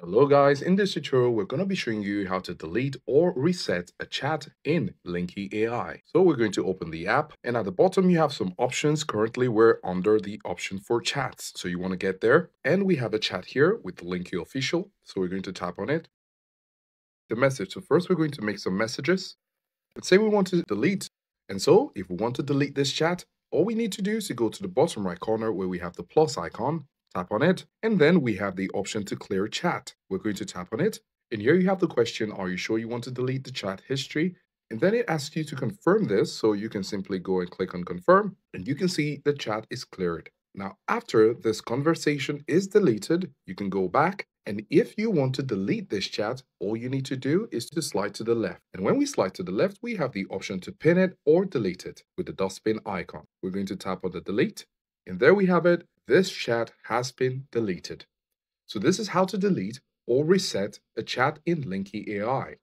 Hello guys, in this tutorial we're going to be showing you how to delete or reset a chat in Linky AI. So we're going to open the app and at the bottom you have some options. Currently we're under the option for chats. So you want to get there and we have a chat here with Linky official. So we're going to tap on it. The message. So first we're going to make some messages. Let's say we want to delete. And so if we want to delete this chat, all we need to do is to go to the bottom right corner where we have the plus icon Tap on it, and then we have the option to clear chat. We're going to tap on it, and here you have the question, are you sure you want to delete the chat history? And then it asks you to confirm this, so you can simply go and click on confirm, and you can see the chat is cleared. Now, after this conversation is deleted, you can go back, and if you want to delete this chat, all you need to do is to slide to the left. And when we slide to the left, we have the option to pin it or delete it with the dustbin icon. We're going to tap on the delete, and there we have it. This chat has been deleted. So this is how to delete or reset a chat in Linky AI.